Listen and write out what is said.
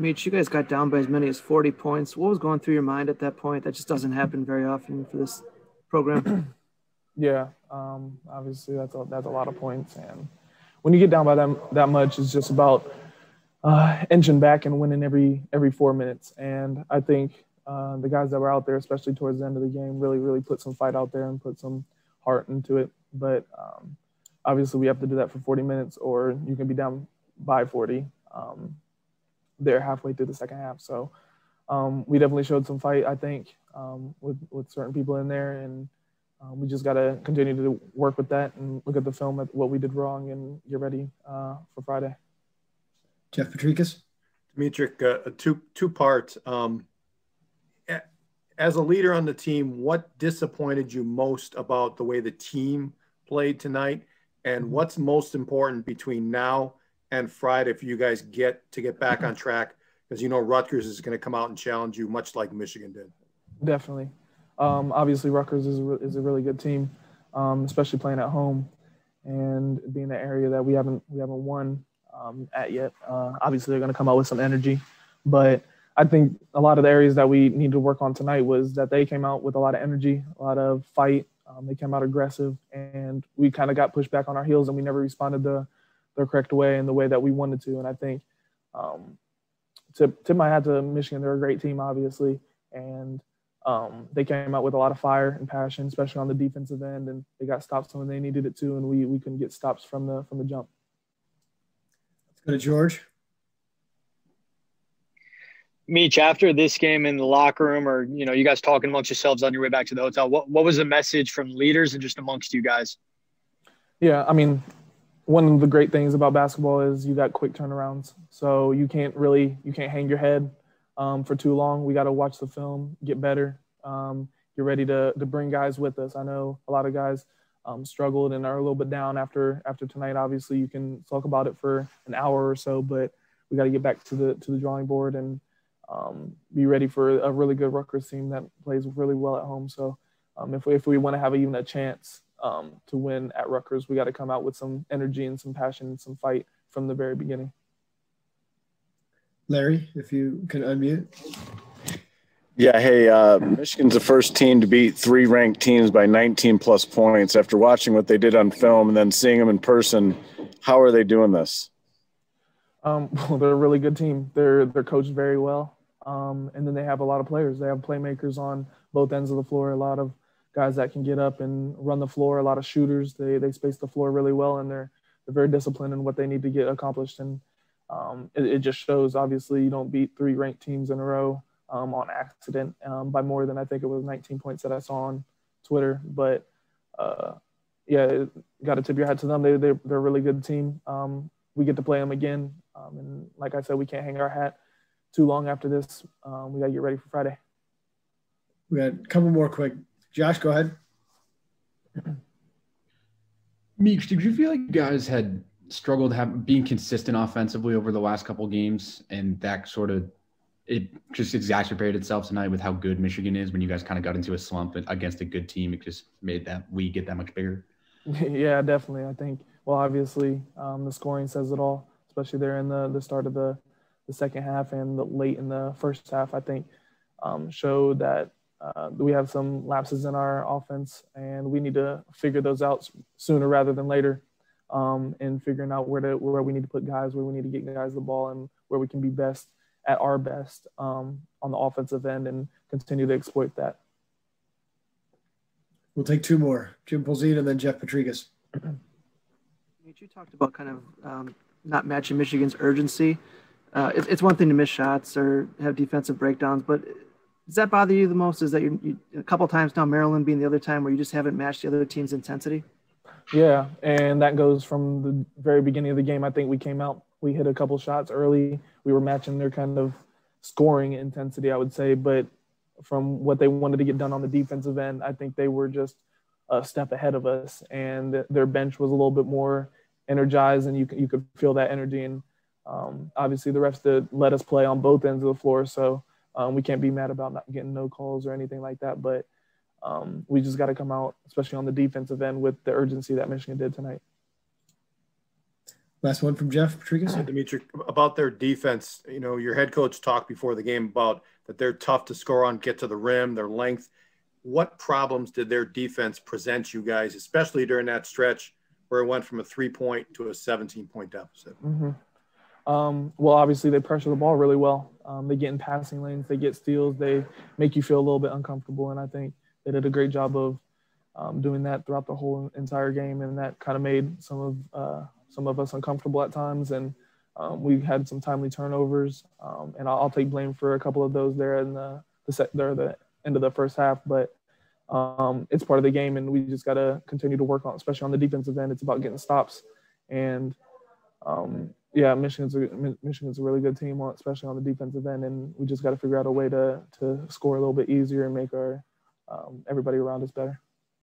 Mitch, you guys got down by as many as 40 points. What was going through your mind at that point? That just doesn't happen very often for this program. yeah, um, obviously that's a, that's a lot of points, and when you get down by that that much, it's just about uh, inching back and winning every every four minutes. And I think uh, the guys that were out there, especially towards the end of the game, really really put some fight out there and put some heart into it. But um, obviously, we have to do that for 40 minutes, or you can be down by 40. Um, there halfway through the second half, so um, we definitely showed some fight. I think um, with with certain people in there, and um, we just got to continue to work with that and look at the film at what we did wrong and get ready uh, for Friday. Jeff Potrykus. Dimitri, uh, two two parts. Um, as a leader on the team, what disappointed you most about the way the team played tonight, and what's most important between now and Friday for you guys get to get back on track? Because you know Rutgers is going to come out and challenge you, much like Michigan did. Definitely. Um, obviously, Rutgers is a, is a really good team, um, especially playing at home and being an area that we haven't we haven't won um, at yet. Uh, obviously, they're going to come out with some energy, but I think a lot of the areas that we need to work on tonight was that they came out with a lot of energy, a lot of fight. Um, they came out aggressive, and we kind of got pushed back on our heels, and we never responded the the correct way and the way that we wanted to. And I think um, to tip my hat to Michigan, they're a great team, obviously, and um, they came out with a lot of fire and passion, especially on the defensive end, and they got stops when they needed it too, and we we couldn't get stops from the from the jump. Let's go to George. Meach, after this game in the locker room, or you know, you guys talking amongst yourselves on your way back to the hotel, what what was the message from leaders and just amongst you guys? Yeah, I mean, one of the great things about basketball is you got quick turnarounds, so you can't really you can't hang your head um, for too long. We got to watch the film, get better, um, get ready to to bring guys with us. I know a lot of guys um, struggled and are a little bit down after after tonight. Obviously, you can talk about it for an hour or so, but we got to get back to the to the drawing board and um, be ready for a really good Rutgers team that plays really well at home. So um, if we, if we want to have even a chance um, to win at Rutgers, we got to come out with some energy and some passion and some fight from the very beginning. Larry, if you can unmute. Yeah, hey, uh, Michigan's the first team to beat three ranked teams by 19 plus points. After watching what they did on film and then seeing them in person, how are they doing this? Um, well, they're a really good team. They're they're coached very well, um, and then they have a lot of players. They have playmakers on both ends of the floor. A lot of guys that can get up and run the floor. A lot of shooters. They they space the floor really well, and they're they're very disciplined in what they need to get accomplished. And um, it, it, just shows, obviously, you don't beat three ranked teams in a row um, on accident um, by more than I think it was 19 points that I saw on Twitter. But uh, yeah, got to tip your hat to them. They, they're, they're a really good team. Um, we get to play them again. Um, and like I said, we can't hang our hat too long after this. Um, we got to get ready for Friday. We got a couple more quick. Josh, go ahead. Meeks, did you feel like you guys had struggled have, being consistent offensively over the last couple games, and that sort of it just exacerbated itself tonight with how good Michigan is. When you guys kind of got into a slump against a good team, it just made that we get that much bigger. Yeah, definitely. I think. Well, obviously, um, the scoring says it all, especially there in the the start of the the second half and the late in the first half. I think um, showed that uh, we have some lapses in our offense, and we need to figure those out sooner rather than later um, and figuring out where to where we need to put guys, where we need to get guys the ball, and where we can be best at our best um, on the offensive end and continue to exploit that. We'll take two more: Jim Polzin and then Jeff Potrykus. You talked about kind of um, not matching Michigan's urgency. Uh, it, it's one thing to miss shots or have defensive breakdowns, but does that bother you the most? Is that you, you a couple times now, Maryland being the other time where you just haven't matched the other team's intensity? Yeah, and that goes from the very beginning of the game. I think we came out, we hit a couple shots early. We were matching their kind of scoring intensity, I would say, but from what they wanted to get done on the defensive end, I think they were just a step ahead of us, and their bench was a little bit more energized, and you you could feel that energy. And um, obviously, the refs did let us play on both ends of the floor, so um, we can't be mad about not getting no calls or anything like that. But um, we just got to come out, especially on the defensive end, with the urgency that Michigan did tonight. Last one from Jeff Potrykus. And Dimitri, about their defense, you know, your head coach talked before the game about that they're tough to score on, get to the rim, their length. What problems did their defense present you guys, especially during that stretch where it went from a three point to a 17 point deficit? Mm-hmm. Um, well, obviously they pressure the ball really well. Um, they get in passing lanes, they get steals, they make you feel a little bit uncomfortable. And I think they did a great job of um, doing that throughout the whole entire game, and that kind of made some of uh, some of us uncomfortable at times. And um, we had some timely turnovers, um, and I'll, I'll, take blame for a couple of those there in the the, set, there the end of the first half. But um, it's part of the game, and we just got to continue to work on, especially on the defensive end. It's about getting stops, and um, yeah, Michigan's a, Michigan's a really good team, especially on the defensive end, and we just got to figure out a way to to score a little bit easier and make our um, everybody around us better.